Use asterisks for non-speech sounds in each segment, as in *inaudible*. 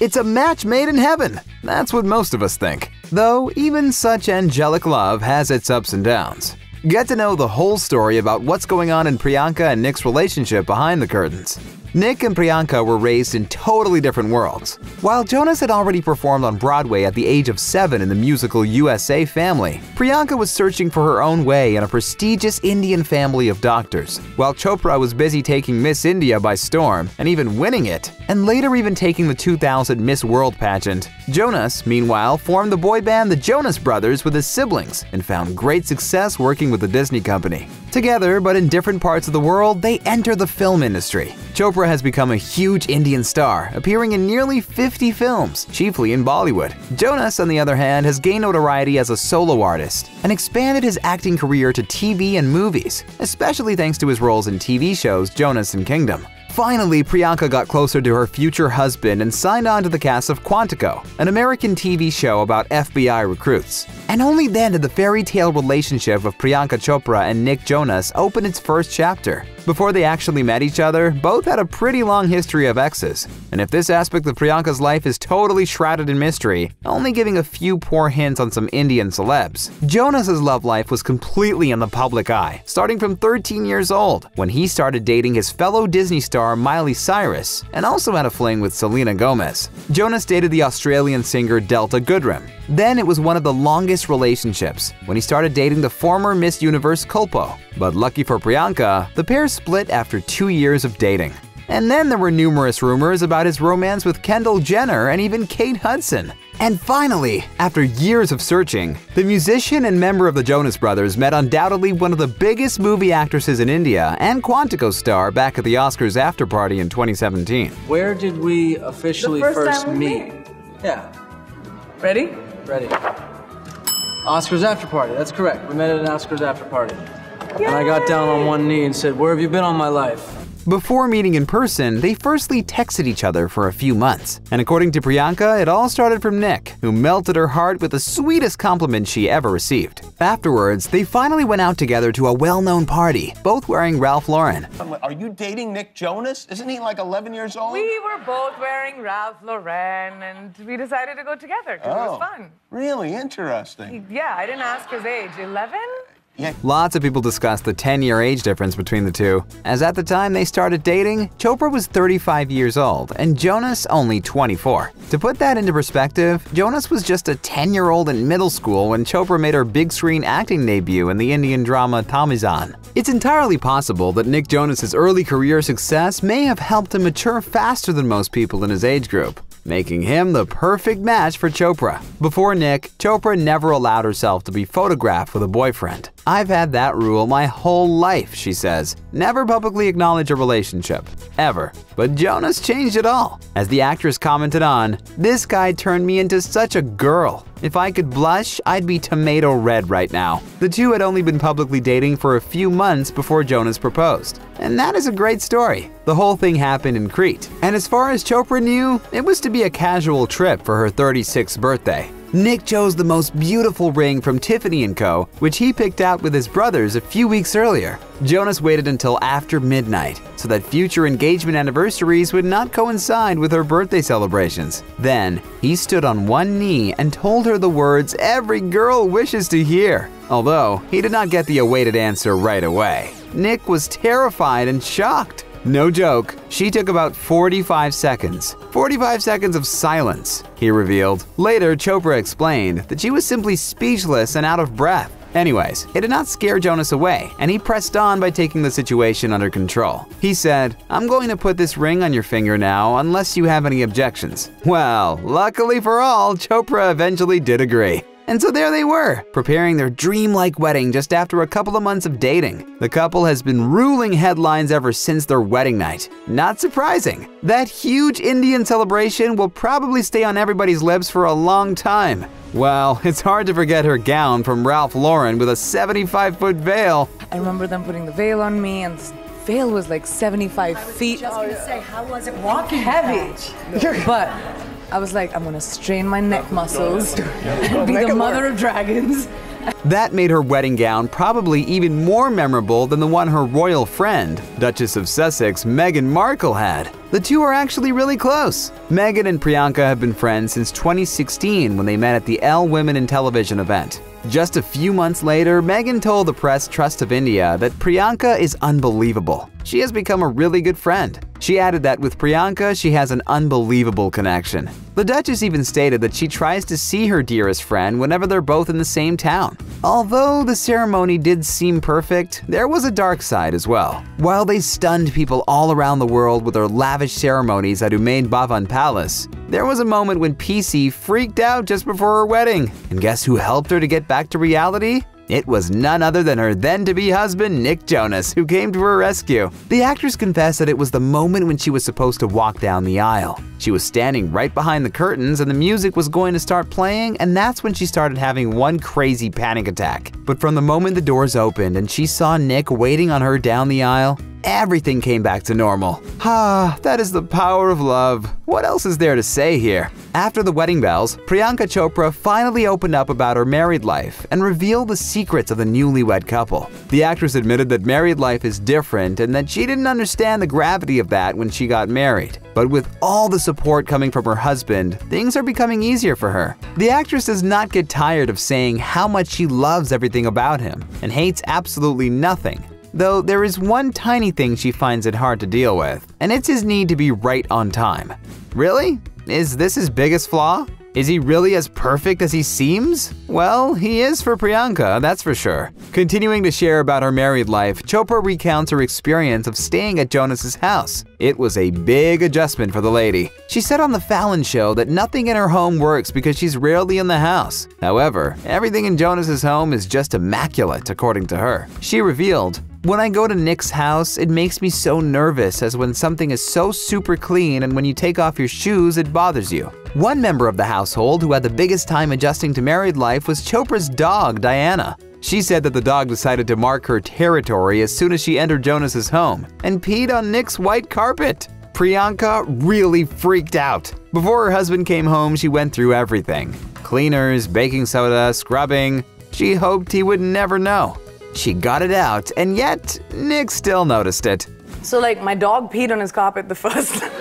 It's a match made in heaven. That's what most of us think. Though, even such angelic love has its ups and downs. Get to know the whole story about what's going on in Priyanka and Nick's relationship behind the curtains. Nick and Priyanka were raised in totally different worlds. While Jonas had already performed on Broadway at the age of seven in the musical USA Family, Priyanka was searching for her own way in a prestigious Indian family of doctors, while Chopra was busy taking Miss India by storm and even winning it, and later even taking the 2000 Miss World pageant. Jonas, meanwhile, formed the boy band the Jonas Brothers with his siblings and found great success working with the Disney Company. Together, but in different parts of the world, they enter the film industry. Chopra has become a huge Indian star, appearing in nearly 50 films, chiefly in Bollywood. Jonas, on the other hand, has gained notoriety as a solo artist and expanded his acting career to TV and movies, especially thanks to his roles in TV shows Jonas and Kingdom. Finally, Priyanka got closer to her future husband and signed on to the cast of Quantico, an American TV show about FBI recruits. And only then did the fairy tale relationship of Priyanka Chopra and Nick Jonas open its first chapter. Before they actually met each other, both had a pretty long history of exes. And if this aspect of Priyanka's life is totally shrouded in mystery, only giving a few poor hints on some Indian celebs, Jonas's love life was completely in the public eye, starting from 13 years old, when he started dating his fellow Disney star Miley Cyrus, and also had a fling with Selena Gomez. Jonas dated the Australian singer Delta Goodrem, then it was one of the longest relationships when he started dating the former Miss Universe Culpo. But lucky for Priyanka, the pair split after two years of dating. And then there were numerous rumors about his romance with Kendall Jenner and even Kate Hudson. And finally, after years of searching, the musician and member of the Jonas Brothers met undoubtedly one of the biggest movie actresses in India and Quantico star back at the Oscars after party in 2017. Where did we officially first first, time we meet? Yeah, Ready? ready. Oscars after party, that's correct. We met at an Oscars after party. And I got down on one knee and said, Where have you been all my life? Before meeting in person, they firstly texted each other for a few months. And according to Priyanka, it all started from Nick, who melted her heart with the sweetest compliment she ever received. Afterwards, they finally went out together to a well-known party, both wearing Ralph Lauren. Are you dating Nick Jonas? Isn't he like 11 years old? We were both wearing Ralph Lauren and we decided to go together because it was oh. fun. Really interesting. Yeah, I didn't ask his age. 11? Lots of people discuss the 10-year age difference between the two, as at the time they started dating, Chopra was 35 years old and Jonas only 24. To put that into perspective, Jonas was just a 10-year-old in middle school when Chopra made her big-screen acting debut in the Indian drama Thamizhan. It's entirely possible that Nick Jonas's early career success may have helped him mature faster than most people in his age group making him the perfect match for Chopra. Before Nick, Chopra never allowed herself to be photographed with a boyfriend. I've had that rule my whole life, she says. Never publicly acknowledge a relationship. Ever. But Jonas changed it all. As the actress commented on, this guy turned me into such a girl. If I could blush, I'd be tomato red right now. The two had only been publicly dating for a few months before Jonas proposed. And that is a great story. The whole thing happened in Crete. And as far as Chopra knew, it was to be a casual trip for her 36th birthday. Nick chose the most beautiful ring from Tiffany & Co., which he picked out with his brothers a few weeks earlier. Jonas waited until after midnight so that future engagement anniversaries would not coincide with her birthday celebrations. Then, he stood on one knee and told her the words every girl wishes to hear. Although, he did not get the awaited answer right away. Nick was terrified and shocked. No joke, she took about 45 seconds. 45 seconds of silence, he revealed. Later, Chopra explained that she was simply speechless and out of breath. Anyways, it did not scare Jonas away, and he pressed on by taking the situation under control. He said, I'm going to put this ring on your finger now unless you have any objections. Well, luckily for all, Chopra eventually did agree. And so there they were, preparing their dreamlike wedding just after a couple of months of dating. The couple has been ruling headlines ever since their wedding night. Not surprising. That huge Indian celebration will probably stay on everybody's lips for a long time. Well, *laughs* it's hard to forget her gown from Ralph Lauren with a 75-foot veil. I remember them putting the veil on me and this veil was like 75 feet. i Just gonna say, how was it walking? heavy. But I was like, I'm gonna strain my neck muscles *laughs* *laughs* and be the mother of dragons That made her wedding gown probably even more memorable than the one her royal friend, Duchess of Sussex Meghan Markle had. The two are actually really close. Meghan and Priyanka have been friends since 2016 when they met at the Elle Women in Television event. Just a few months later, Meghan told the Press Trust of India that Priyanka is unbelievable. She has become a really good friend. She added that with Priyanka, she has an unbelievable connection. The Duchess even stated that she tries to see her dearest friend whenever they're both in the same town. Although the ceremony did seem perfect, there was a dark side as well. While they stunned people all around the world with their lavish ceremonies at Umaid Bhavan Palace, there was a moment when PC freaked out just before her wedding. And guess who helped her to get back to reality? It was none other than her then to be husband, Nick Jonas, who came to her rescue. The actress confessed that it was the moment when she was supposed to walk down the aisle. She was standing right behind the curtains and the music was going to start playing, and that's when she started having one crazy panic attack. But from the moment the doors opened and she saw Nick waiting on her down the aisle, everything came back to normal. Ah, that is the power of love. What else is there to say here? After the wedding bells, Priyanka Chopra finally opened up about her married life and revealed the secrets of the newlywed couple. The actress admitted that married life is different and that she didn't understand the gravity of that when she got married. But with all the support coming from her husband, things are becoming easier for her. The actress does not get tired of saying how much she loves everything about him and hates absolutely nothing. Though there is one tiny thing she finds it hard to deal with, and it's his need to be right on time. Really? Is this his biggest flaw? Is he really as perfect as he seems? Well, he is for Priyanka, that's for sure. Continuing to share about her married life, Chopra recounts her experience of staying at Jonas's house. It was a big adjustment for the lady. She said on the Fallon show that nothing in her home works because she's rarely in the house. However, everything in Jonas's home is just immaculate, according to her. She revealed, when I go to Nick's house, it makes me so nervous as when something is so super clean and when you take off your shoes, it bothers you. One member of the household who had the biggest time adjusting to married life was Chopra's dog, Diana. She said that the dog decided to mark her territory as soon as she entered Jonas's home and peed on Nick's white carpet. Priyanka really freaked out. Before her husband came home, she went through everything. Cleaners, baking soda, scrubbing. She hoped he would never know. She got it out, and yet Nick still noticed it. So, like, my dog peed on his carpet the first. *laughs*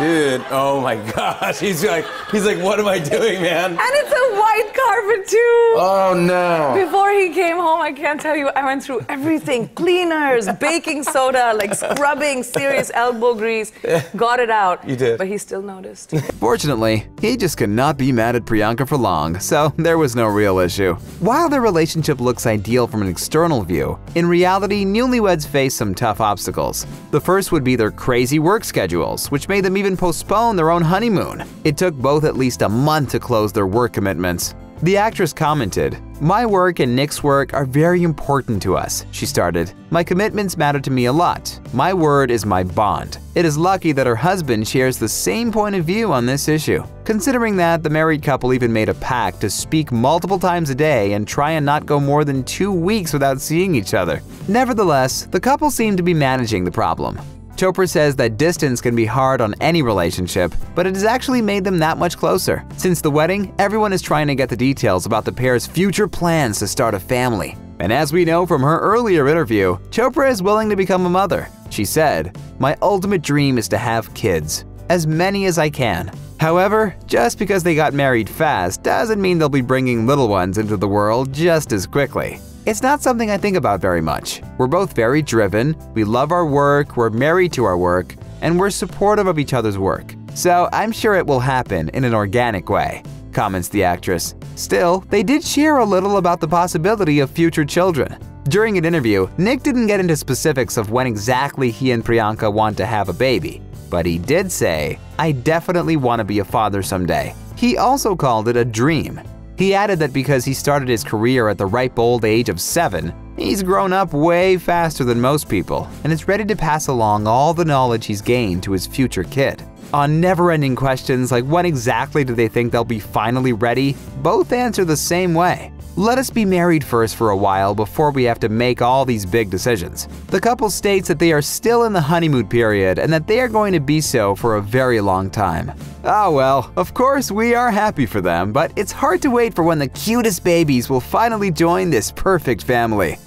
Dude, oh my *laughs* gosh. He's like, he's like, what am I doing, man? And it's a white carpet too. Oh no. Before he came home, I can't tell you, I went through everything *laughs* cleaners, baking soda, like scrubbing, serious elbow grease. Got it out. You did. But he still noticed. *laughs* Fortunately, he just could not be mad at Priyanka for long, so there was no real issue. While their relationship looks ideal from an external view, in reality, newlyweds face some tough obstacles. The first would be their crazy work schedules, which made them even postpone their own honeymoon. It took both at least a month to close their work commitments. The actress commented, My work and Nick's work are very important to us, she started. My commitments matter to me a lot. My word is my bond. It is lucky that her husband shares the same point of view on this issue. Considering that the married couple even made a pact to speak multiple times a day and try and not go more than two weeks without seeing each other. Nevertheless, the couple seemed to be managing the problem. Chopra says that distance can be hard on any relationship, but it has actually made them that much closer. Since the wedding, everyone is trying to get the details about the pair's future plans to start a family. And as we know from her earlier interview, Chopra is willing to become a mother. She said, My ultimate dream is to have kids, as many as I can. However, just because they got married fast doesn't mean they'll be bringing little ones into the world just as quickly. It's not something I think about very much. We're both very driven, we love our work, we're married to our work, and we're supportive of each other's work. So I'm sure it will happen in an organic way, comments the actress. Still, they did share a little about the possibility of future children. During an interview, Nick didn't get into specifics of when exactly he and Priyanka want to have a baby, but he did say, I definitely want to be a father someday. He also called it a dream. He added that because he started his career at the ripe old age of seven, he's grown up way faster than most people and is ready to pass along all the knowledge he's gained to his future kid. On never ending questions like when exactly do they think they'll be finally ready, both answer the same way Let us be married first for a while before we have to make all these big decisions. The couple states that they are still in the honeymoon period and that they are going to be so for a very long time. Ah well, of course we are happy for them, but it's hard to wait for when the cutest babies will finally join this perfect family.